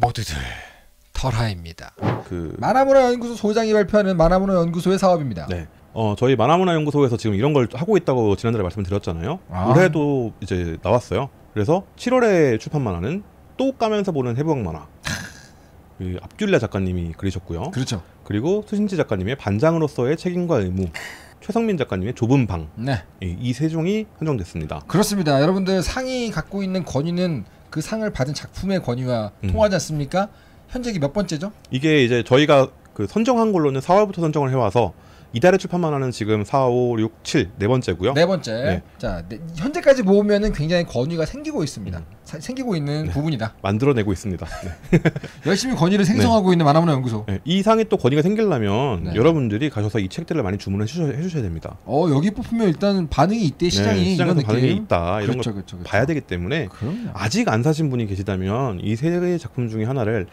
모두들 털하입니다. 그 만화문화 연구소 소장이 발표하는 만화문화 연구소의 사업입니다. 네. 어, 저희 만화문화 연구소에서 지금 이런 걸 하고 있다고 지난달에 말씀드렸잖아요. 아. 올해도 이제 나왔어요. 그래서 7월에 출판 만화는 또 까면서 보는 해부학 만화. 그 압귤레 작가님이 그리셨고요. 그렇죠. 그리고 수신지 작가님의 반장으로서의 책임과 의무, 최성민 작가님의 좁은 방, 네. 이 세 종이 선정됐습니다. 그렇습니다. 여러분들 상이 갖고 있는 권위는 그 상을 받은 작품의 권위와 음. 통하지 않습니까? 현재 이게 몇 번째죠? 이게 이제 저희가 그 선정한 걸로는 4월부터 선정을 해와서 이달에 출판 만화는 지금 4, 5, 6, 7 네 번째고요. 네 번째. 네. 자, 네, 현재까지 모으면은 굉장히 권위가 생기고 있습니다. 음. 사- 생기고 있는 네. 부분이다. 만들어내고 있습니다. 네. 열심히 권위를 생성하고 있는 만화문화 연구소. 네, 이 상이 또 권위가 생기려면 네. 여러분들이 가셔서 이 책들을 많이 주문해 주셔, 해주셔야 됩니다. 어 여기 뽑히면 일단 반응이 있대 시장이 네, 이런 반응이 느낌. 있다 이런 그렇죠, 걸 그렇죠, 그렇죠. 봐야 되기 때문에 그럼요. 아직 안 사신 분이 계시다면 이 세 개의 작품 중에 하나를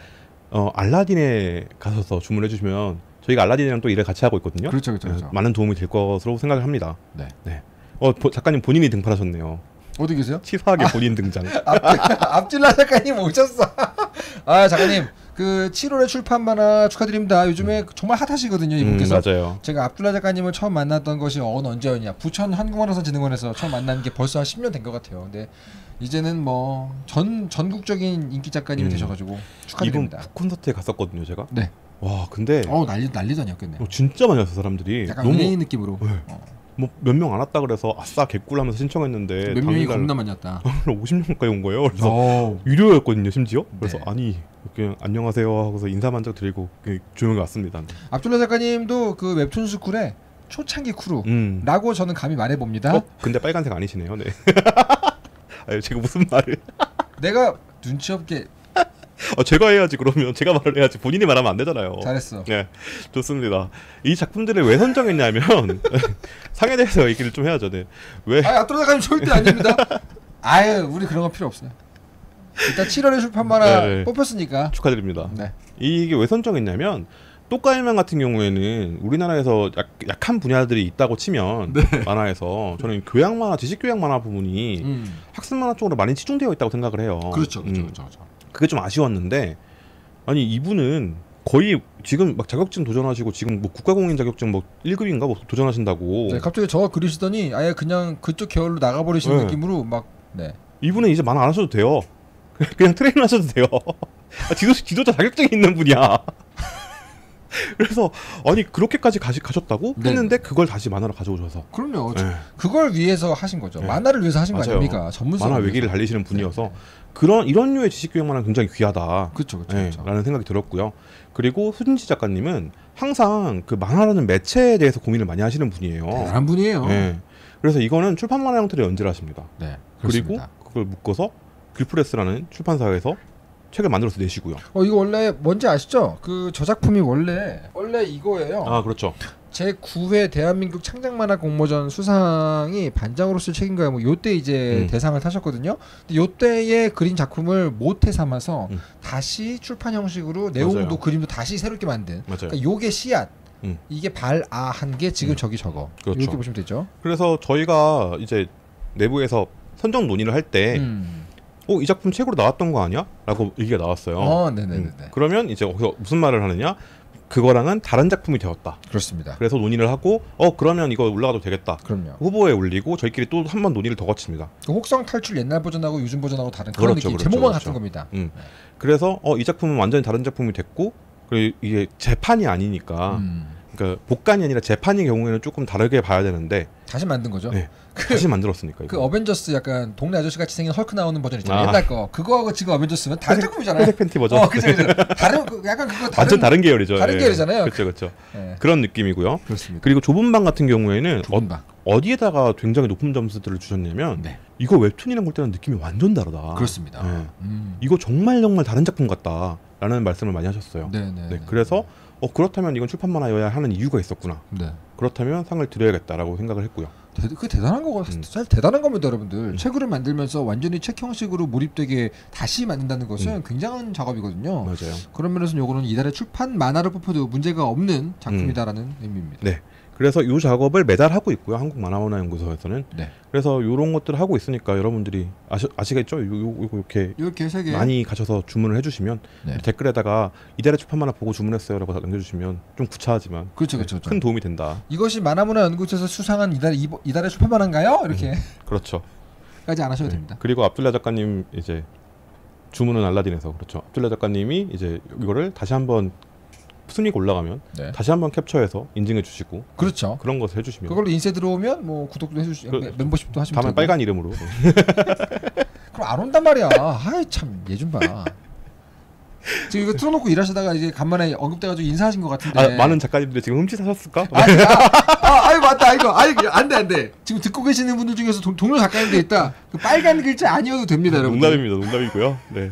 어, 알라딘에 가셔서 주문해 주시면 저희가 알라딘이랑 또 일을 같이 하고 있거든요. 그렇죠, 그렇죠, 네, 그렇죠. 많은 도움이 될 것으로 생각을 합니다. 네. 어 보- 작가님 본인이 등판하셨네요. 어디 계세요? 치사하게 본인 등장. 앞질라 작가님 오셨어. 아 작가님 그 7월에 출판 만화 축하드립니다. 요즘에 정말 핫하시거든요 음, 이분께서. 맞아요. 제가 압둘라 작가님을 처음 만났던 것이 어느 언제였냐 부천 한국만화선진흥원에서 처음 만난 게 벌써 한 10년 된 것 같아요. 근데 이제는 뭐 전 전국적인 인기 작가님이 음. 되셔가지고 이분 축하드립니다. 북 콘서트에 갔었거든요, 제가. 네. 와, 근데 어 난리 난리도 아니었겠네요. 어, 진짜 많이 왔어 사람들이. 약간 너무 은행인 느낌으로 네. 어, 뭐몇 명 안 왔다 그래서 아싸 개꿀 하면서 신청했는데 몇 명이 겁나 많이 왔다. 50명 가까이 온 거예요. 그래서 어. 유료였거든요, 심지어. 그래서 네. 아니 그냥 안녕하세요 하고서 인사만 짝 드리고 조용히 왔습니다. 압둘라 작가님도 그 웹툰 스쿨의 초창기 크루라고 음. 저는 감히 말해봅니다. 어, 근데 빨간색 아니시네요. 네. 아유, 제가 무슨 말을? 내가 눈치 없게 어, 제가 해야지 그러면 제가 말을 해야지 본인이 말하면 안 되잖아요. 잘했어. 네, 좋습니다. 이 작품들을 왜 선정했냐면 상에 대해서 얘기를 좀 해야죠. 네. 왜? 아, 압둘라 작가님 절대 아닙니다. 아유, 우리 그런 거 필요 없어요. 일단 7월에 출판 만화 네, 네. 뽑혔으니까. 축하드립니다. 네. 이게 왜 선정했냐면 똑가일만 같은 경우에는 우리나라에서 약, 약한 분야들이 있다고 치면 만화에서 저는 교양 만화, 지식 교양 만화 부분이 음. 학습 만화 쪽으로 많이 치중되어 있다고 생각을 해요. 그렇죠, 그렇죠, 음, 그렇죠, 그렇죠. 그게 좀 아쉬웠는데 아니 이분은 거의 지금 막 자격증 도전하시고 지금 뭐 국가공인 자격증 뭐 1급인가 뭐 도전하신다고 네, 갑자기 저가 그리시더니 아예 그냥 그쪽 계열로 나가버리시는 네. 느낌으로 막 네. 이분은 이제 만화 안 하셔도 돼요. 그냥 트레이닝 하셔도 돼요. 아, 지도, 지도자 자격증이 있는 분이야. 그래서 아니 그렇게까지 가시, 가셨다고 네. 했는데 그걸 다시 만화로 가져오셔서 그럼요. 네. 그걸 위해서 하신 거죠. 네. 만화를 위해서 하신 거 맞아요. 아닙니까? 전문성. 만화 외기를 달리시는 분이어서 그런 이런 류의 지식 교양 만화 굉장히 귀하다. 그렇죠, 그렇죠. 네. 라는 생각이 들었고요. 그리고 수진지 작가님은 항상 그 만화라는 매체에 대해서 고민을 많이 하시는 분이에요. 대단한 분이에요. 네. 그래서 이거는 출판 만화 형태로 연재를 하십니다. 네. 그리고. 그걸 묶어서 글프레스라는 출판사에서 책을 만들어서 내시고요. 어 이거 원래 뭔지 아시죠? 그 저작품이 원래 원래 이거예요. 아 그렇죠. 제 9회 대한민국 창작만화 공모전 수상이 반장으로서 책인가요? 뭐 요때 이제 음. 대상을 타셨거든요. 근데 요때의 그린 작품을 모태 삼아서 음. 다시 출판 형식으로 내용도 맞아요. 그림도 다시 새롭게 만든. 맞아요. 그러니까 요게 씨앗. 음. 이게 발아한 게 지금 음. 저기 저거. 그렇죠. 이렇게 보시면 되죠. 그래서 저희가 이제 내부에서 선정 논의를 할 때, 음. 어, 이 작품 책으로 나왔던 거 아니야? 라고 얘기가 나왔어요. 어, 네네네. 음. 그러면 이제 거기서 무슨 말을 하느냐? 그거랑은 다른 작품이 되었다. 그렇습니다. 그래서 논의를 하고, 어, 그러면 이거 올라가도 되겠다. 그럼요. 후보에 올리고 저희끼리 또 한 번 논의를 더 거칩니다. 그 혹성 탈출 옛날 버전하고 요즘 버전하고 다른 그런 그렇죠, 느낌. 그렇죠, 제목만 그렇죠. 같은 겁니다. 음. 그래서 어, 이 작품은 완전히 다른 작품이 됐고, 그리고 이게 재판이 아니니까, 음. 그러니까 복간이 아니라 재판의 경우에는 조금 다르게 봐야 되는데 다시 만든 거죠. 네. 다시 만들었으니까. 그 이거. 어벤져스 약간 동네 아저씨 같이 생긴 헐크 나오는 버전 있잖아요. 아. 옛날 거. 그거하고 지금 어벤져스는 다른 작품이잖아요. 회색 팬티 버전. 어, 그죠, 그죠. 다른 그 약간 그거 다른 완전 다른 계열이죠. 다른 예. 계열이잖아요. 그렇죠, 그렇죠. 예. 그런 느낌이고요. 그렇습니다. 그리고 좁은 방 같은 경우에는 좁은 방. 어, 디에다가 굉장히 높은 점수들을 주셨냐면 네. 이거 웹툰이랑 볼 때는 느낌이 완전 다르다. 그렇습니다. 네. 음. 이거 정말 정말 다른 작품 같다라는 말씀을 많이 하셨어요. 네, 네. 네, 그래서 어 그렇다면 이건 출판만화여야 하는 이유가 있었구나. 네. 그렇다면 상을 드려야겠다라고 생각을 했고요. 대, 그 대단한 거가 음. 사실 대단한 겁니다, 여러분들. 음. 책을 만들면서 완전히 책 형식으로 몰입되게 다시 만든다는 것은 음. 굉장한 작업이거든요. 맞아요. 그런 면에서 요거는 이달의 출판 만화를 뽑혀도 문제가 없는 작품이다라는 의미입니다. 네. 그래서 이 작업을 매달 하고 있고요. 한국 만화문화 연구소에서는. 네. 그래서 이런 것들을 하고 있으니까 여러분들이 아시, 아시겠죠? 요, 요, 요, 이렇게 이렇게 세 개. 많이 가셔서 주문을 해 주시면 네. 댓글에다가 이달의 출판 만화 보고 주문했어요라고 남겨 주시면 좀 구차하지만 그렇죠, 그렇죠. 큰 도움이 된다. 이것이 만화문화 연구소에서 수상한 이달 이, 이달의 출판 만화인가요? 이렇게까지 그렇죠. 안 하셔도 네. 됩니다. 그리고 압둘라 작가님 이제 주문은 알라딘에서 그렇죠. 압둘라 작가님이 이제 이거를 다시 한번 순위가 올라가면 네. 다시 한번 캡처해서 인증해 주시고 그렇죠. 그런 것을 해주시면 그걸로 인쇄 들어오면 뭐 구독도 해주시, 그- 멤버십도 하시면 다음에 되고. 빨간 이름으로 그럼 안 온단 말이야. 아이 참 예준 봐. 지금 이거 틀어놓고 일하시다가 이제 간만에 언급돼가지고 인사하신 것 같은데. 아, 많은 작가님들이 지금 흠칫하셨을까? 아, 아, 아, 아이 맞다 이거 아이 안돼 안돼 지금 듣고 계시는 분들 중에서 동, 동료 작가님들 있다 그 빨간 글자 아니어도 됩니다 여러분 농담입니다. 농담이고요. 네.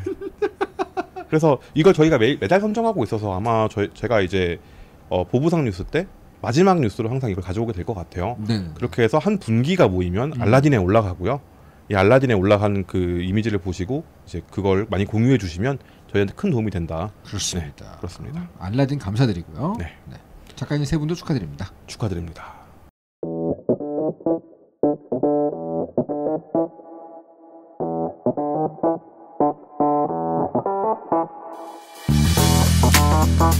그래서 이걸 저희가 매, 매달 선정하고 있어서 아마 저희 제가 이제 어, 보부상 뉴스 때 마지막 뉴스로 항상 이걸 가져오게 될 것 같아요. 네 그렇게 해서 한 분기가 모이면 음. 알라딘에 올라가고요. 이 알라딘에 올라간 그 이미지를 보시고 이제 그걸 많이 공유해 주시면 저희한테 큰 도움이 된다. 그렇습니다 그렇습니다. 알라딘 감사드리고요 네. 작가님 세 분도 축하드립니다 축하드립니다. Thank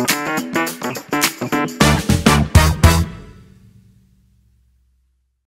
you.